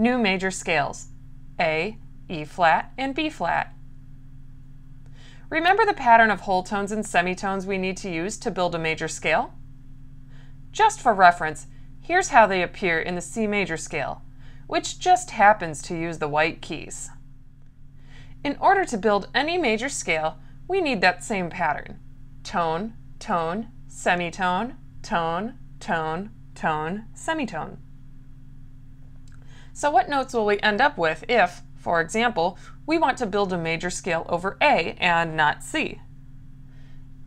new major scales, A, E flat, and B flat. Remember the pattern of whole tones and semitones we need to use to build a major scale? Just for reference, here's how they appear in the C major scale, which just happens to use the white keys. In order to build any major scale, we need that same pattern. Tone, tone, semitone, tone, tone, tone, semitone. So what notes will we end up with if, for example, we want to build a major scale over A and not C?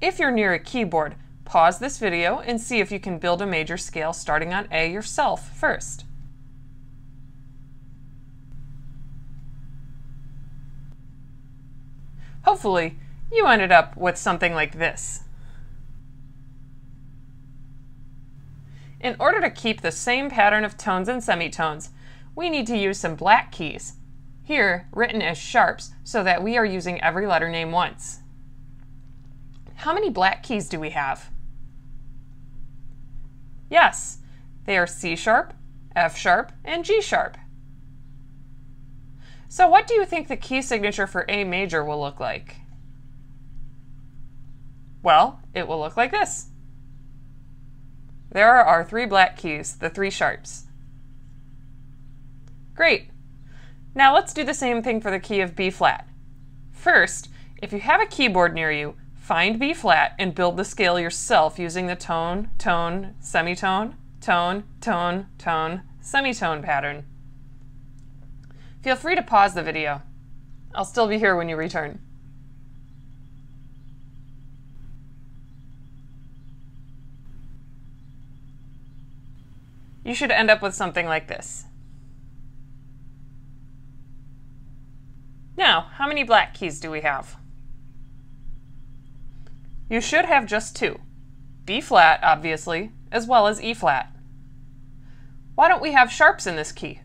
If you're near a keyboard, pause this video and see if you can build a major scale starting on A yourself first. Hopefully, you ended up with something like this. In order to keep the same pattern of tones and semitones, we need to use some black keys, here written as sharps so that we are using every letter name once. How many black keys do we have? Yes, they are C sharp, F sharp, and G sharp. So what do you think the key signature for A major will look like? Well, it will look like this. There are our three black keys, the three sharps. Great. Now let's do the same thing for the key of B flat. First, if you have a keyboard near you, find B flat and build the scale yourself using the tone, tone, semitone, tone, tone, tone, semitone pattern. Feel free to pause the video. I'll still be here when you return. You should end up with something like this. Now, how many black keys do we have? You should have just two. B flat, obviously, as well as E flat. Why don't we have sharps in this key?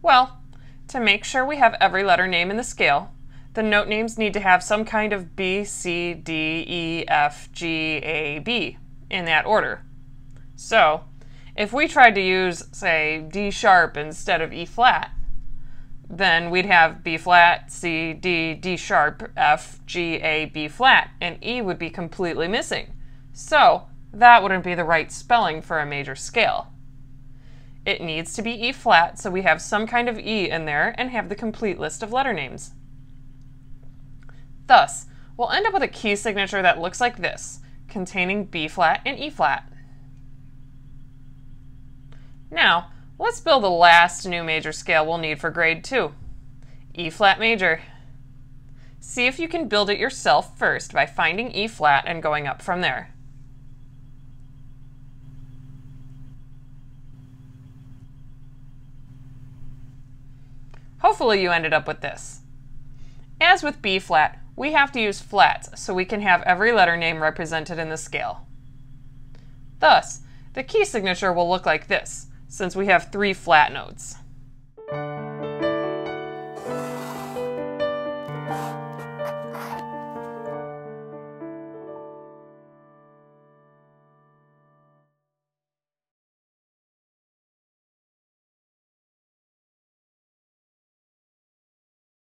Well, to make sure we have every letter name in the scale, the note names need to have some kind of B, C, D, E, F, G, A, B in that order. So, if we tried to use, say, D sharp instead of E flat, then we'd have B flat, C, D, D sharp, F, G, A, B flat, and E would be completely missing. So that wouldn't be the right spelling for a major scale. It needs to be E flat, so we have some kind of E in there and have the complete list of letter names. Thus, we'll end up with a key signature that looks like this, containing B flat and E flat. Now, Let's build the last new major scale we'll need for grade 2. E flat major. See if you can build it yourself first by finding E flat and going up from there. Hopefully you ended up with this. As with B flat, we have to use flats so we can have every letter name represented in the scale. Thus, the key signature will look like this since we have three flat notes.